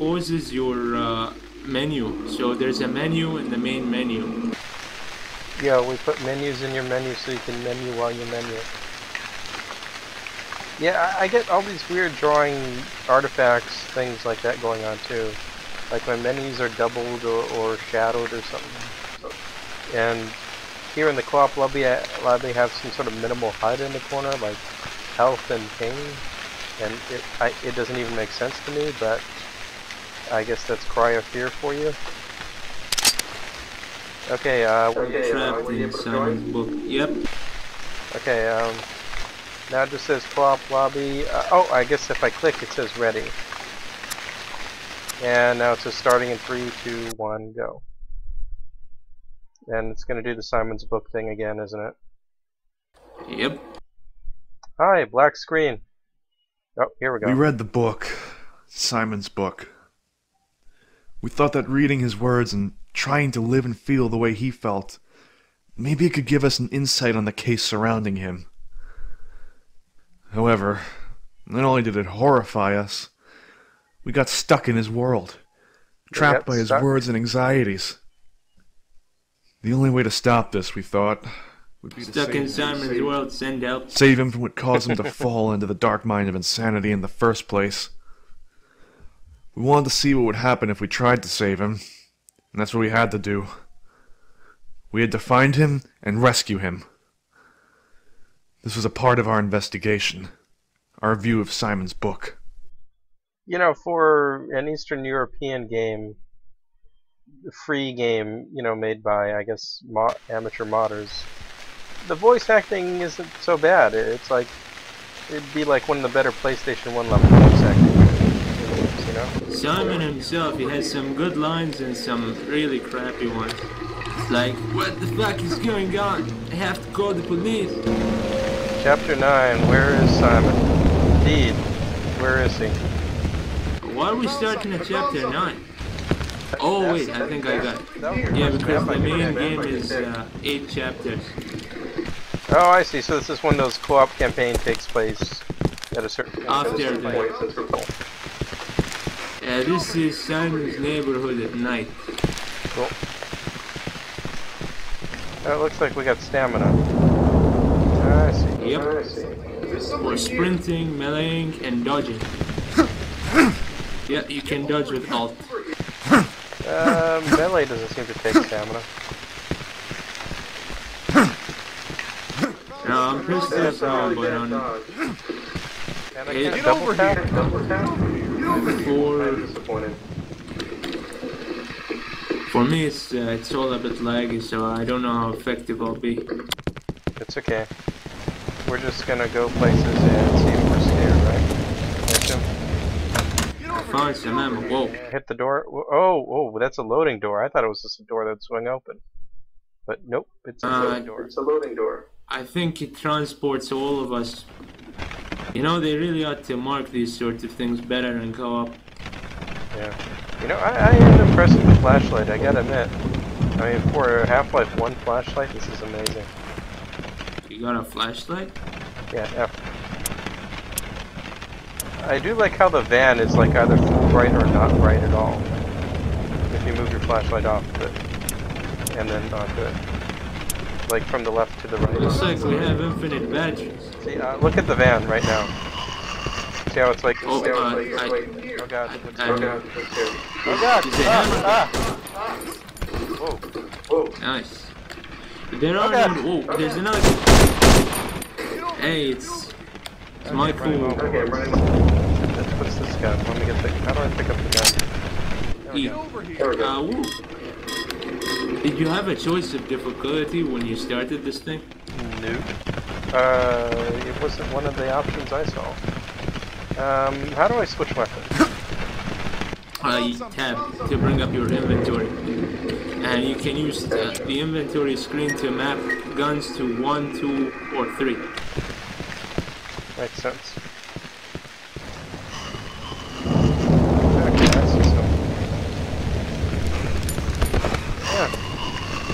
poses your uh, menu. So there's a menu in the main menu. Yeah, we put menus in your menu so you can menu while you menu. Yeah, I, I get all these weird drawing artifacts, things like that going on too. Like my menus are doubled or, or shadowed or something. And here in the co-op lobby, I, lobby have some sort of minimal HUD in the corner, like health and ping. And it, I, it doesn't even make sense to me, but I guess that's Cry of Fear for you. Okay, uh, Okay, Trapped in Simon's book. Yep. Okay, um, now it just says co-op lobby. Uh, oh, I guess if I click, it says ready. And now it says starting in three, two, one, go. And it's going to do the Simon's book thing again, isn't it? Yep. Hi, black screen. Oh, here we go. We read the book, Simon's book. We thought that reading his words and trying to live and feel the way he felt, maybe it could give us an insight on the case surrounding him. However, not only did it horrify us, we got stuck in his world, trapped by his stuck? words and anxieties. The only way to stop this, we thought, would be to Stuck save in. Simon's world, send help. Save him from what caused him to fall into the dark mind of insanity in the first place. We wanted to see what would happen if we tried to save him, and that's what we had to do. We had to find him and rescue him. This was a part of our investigation, our view of Simon's book. You know, for an Eastern European game, free game, you know, made by, I guess, mo amateur modders, the voice acting isn't so bad. It's like, it'd be like one of the better PlayStation 1 level voice acting you know? Simon himself, he has some good lines and some really crappy ones. It's like, what the fuck is going on? I have to call the police. Chapter 9, where is Simon? Indeed, where is he? Why are we starting at chapter 9? Oh wait, I think I got it. That was the Yeah, because the main game is uh, 8 chapters. Oh, I see. So this is when those co-op campaign takes place at a certain point. After the... Uh, this is Simon's neighborhood at night. Cool. It looks like we got stamina. I see. Yep. I see. For sprinting, meleeing, and dodging. yeah, you can dodge with alt. Uh, melee doesn't seem to take stamina. No, I'm pissed as hell, but on And I Hey, can't get double tap. For for me, it's uh, it's all a bit laggy, so I don't know how effective I'll be. It's okay. We're just gonna go places and see if we're scared, right? Right, Jim? I found some ammo. Whoa. Hit the door. Oh, oh, that's a loading door. I thought it was just a door that swung open. But nope, it's a Uh, loading door. It's a loading door. I think it transports all of us. You know, they really ought to mark these sorts of things better in co-op. Yeah. You know, I, I am impressed with the flashlight, I gotta admit. I mean, for a Half-Life 1 flashlight, this is amazing. You got a flashlight? Yeah, I do like how the van is like either full bright or not bright at all. If you move your flashlight off of it. And then onto it. Like from the left to the right. Looks like we have infinite batteries. See, uh, look at the van right now. See how it's like... Oh, oh, uh, Wait, I, wait. god. I, I, going Okay, on? let's go. Oh god! Is Ah, ah. Whoa. Whoa. nice. There are Okay. no. Oh, there's another. Hey, it's it's my Okay, running cool. Okay, I'm running. Let's- What's this guy? Let me get the... How do I pick up the gun? There we E. go. There we go. Uh, woo. Did you have a choice of difficulty when you started this thing? No. Uh, it wasn't one of the options I saw. Um, how do I switch weapons? Uh, you tab to bring up your inventory. And you can use the, the inventory screen to map guns to 1, 2, or 3. Makes sense. Okay, I see so. Yeah.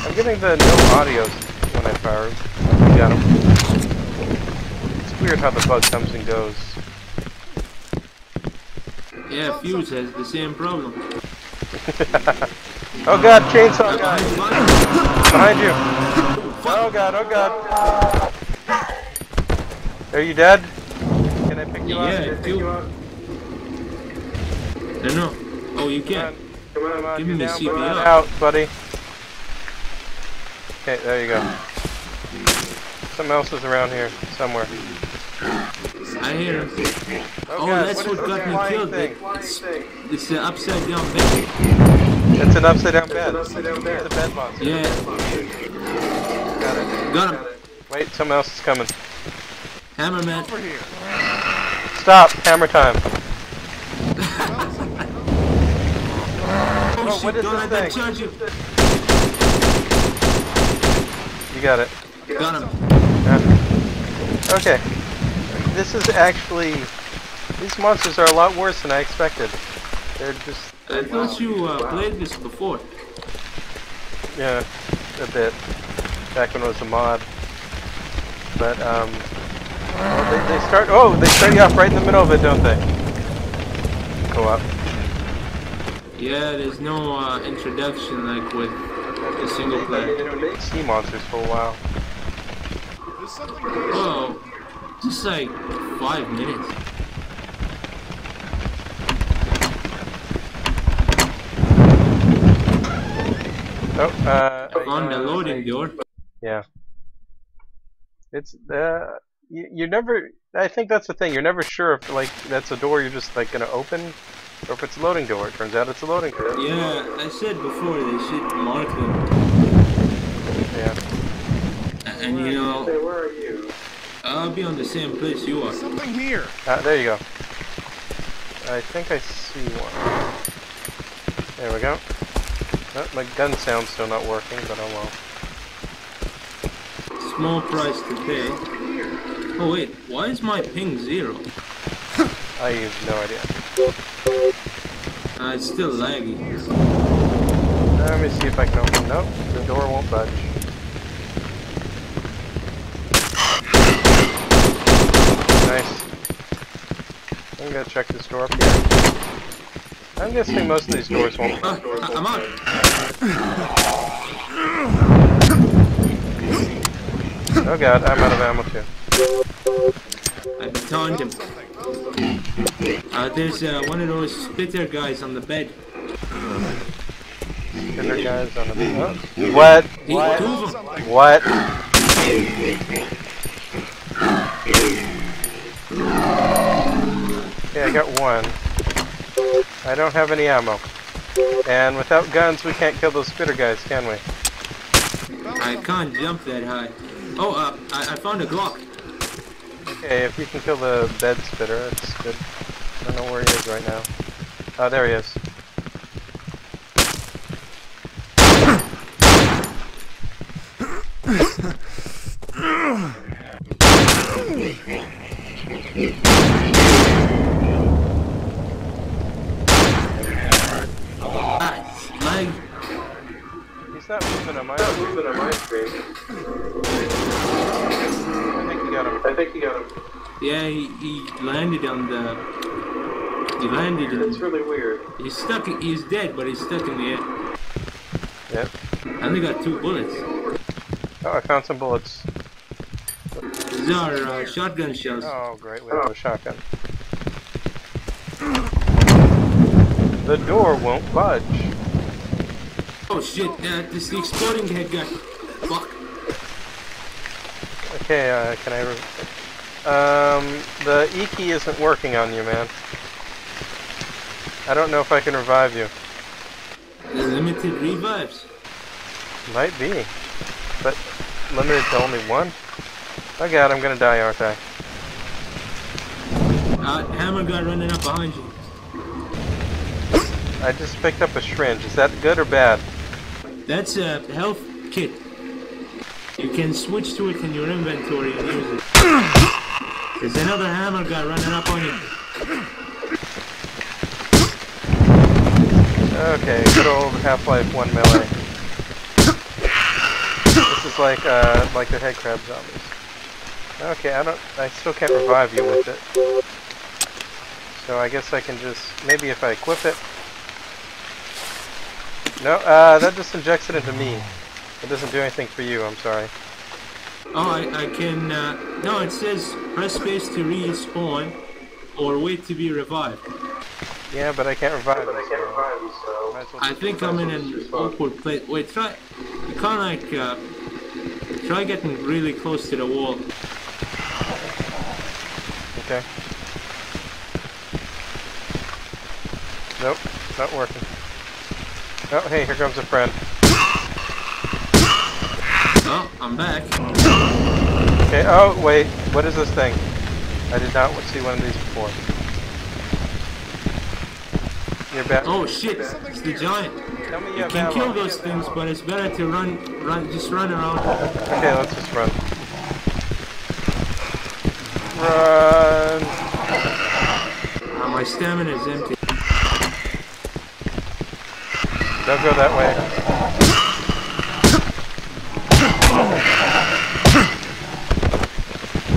I'm getting the no audios when I fire. I got 'em. It's weird how the bug comes and goes. Yeah, Fuse has the same problem. Oh god, chainsaw guy! Behind you. Oh god, oh god! Are you dead? Can I pick you up? Yeah, Can I pick you- up? No, no. Oh, you can. come on, come on. Give me down, CPR. out, buddy. Okay, there you go. Something else is around here, somewhere. I hear him. Oh, Oh, god, that's what what is got this me killed. thing? It's, it's the upside down bed. It's an upside down bed. It's a bed monster. Yeah, Got it. got him. Wait, someone else is coming. Hammerman. Stop! Hammer time. Oh, what shit, is don't this let that thing? charge you. You got it. Got him. Yeah. Okay. This is actually... These monsters are a lot worse than I expected. They're just... I thought you uh, played this before. Yeah, a bit. Back when it was a mod. But, um... well, they, they start... Oh, they start you off right in the middle of it, don't they? Go up. Yeah, there's no uh, introduction like with the single player. Sea monsters for a while. Oh, just like five minutes. Oh, uh... On the loading door. Yeah. It's uh, you, you're never. I think that's the thing. You're never sure if like that's a door you're just like gonna open, or if it's a loading door. It turns out it's a loading door. Yeah, I said before they should mark them. Yeah. And you know, where are you? I'll be on the same place you are. Something here. Uh, there you go. I think I see one. There we go. Oh, my gun sound's still not working, but oh well. Small price to pay. Oh wait, why is my ping zero? I have no idea. Uh, it's still laggy. Let me see if I can open. Nope, the door won't budge. Nice. I'm gonna check this door up here. I'm guessing most of these doors won't. I- I'm out. Oh god, I'm out of ammo too. I have taunted him. Uh, there's uh, one of those spitter guys on the bed. Dinner guys on the. Oh. What? He, What? Two of them. What? Okay, I got one. I don't have any ammo. And without guns, we can't kill those spitter guys, can we? I can't jump that high. Oh, uh, I, I found a Glock. Okay, if you can kill the bed spitter, that's good. I don't know where he is right now. Oh, there he is. Ah, lag. He's not moving on my screen. moving on my screen. I think he got him. I think he got him. Yeah, he, he landed on the. He landed in. really weird. He's stuck. He's dead, but he's stuck in the air. Yep. I only got two bullets. Oh, I found some bullets. These are uh, shotgun shells. Oh, great. We have a shotgun. The door won't budge. Oh shit! Uh, this is the exploding head guy. Fuck. Okay, uh, can I... Um, the E key isn't working on you, man. I don't know if I can revive you. The limited revives. Might be. But limited to only one? Oh god, I'm gonna die, aren't I? Uh, hammer guy running up behind you. I just picked up a syringe. Is that good or bad? That's a health kit. You can switch to it in your inventory and use it. There's another hammer guy running up on you. Okay, good old Half-Life 1 melee. This is like, uh, like the head crab zombies. Okay, I don't, I still can't revive you with it. So I guess I can just maybe if I equip it. No, uh, that just injects it into me. It doesn't do anything for you. I'm sorry. Oh, I, I can. Uh, no, it says press space to respawn, or wait to be revived. Yeah, but I can't revive it. So might as well I think I'm in an awkward place. Wait, try. You kind of like. Uh, try getting really close to the wall. Okay. Nope, not working. Oh, hey, here comes a friend. Oh, I'm back. Okay, oh, wait, what is this thing? I did not see one of these before. You're. Oh shit! It's the giant. Tell me you can kill those things, but it's better to run, run, just run around. Okay, let's just run. Run! Uh, my stamina is empty. Don't go that way.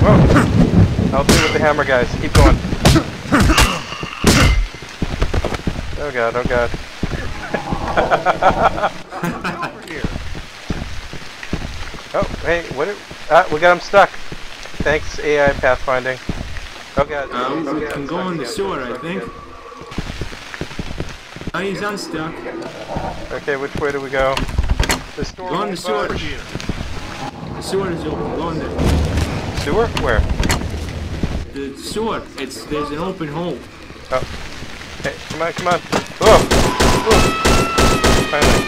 Whoa! I'll do with the hammer, guys. Keep going. Oh god, oh god. oh, hey, what? Are, ah, we got him stuck. Thanks, AI pathfinding. Oh god. Uh, oh, we god, can I'm go stuck in the again. sewer, I think. Oh, he's unstuck. Okay, which way do we go? The store. Go in the won't sewer. The sewer is open. Go in there. Sewer? Where? The sewer. It's there's an open hole. Oh. Hey, come on, come on. Whoa! Whoa! Finally.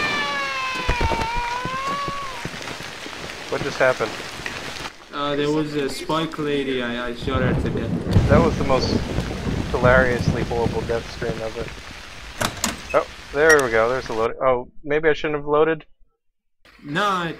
What just happened? Uh, there was a spike lady. I, I shot her to death. That was the most hilariously horrible death stream ever. Oh, there we go. There's the load. Oh, maybe I shouldn't have loaded. No,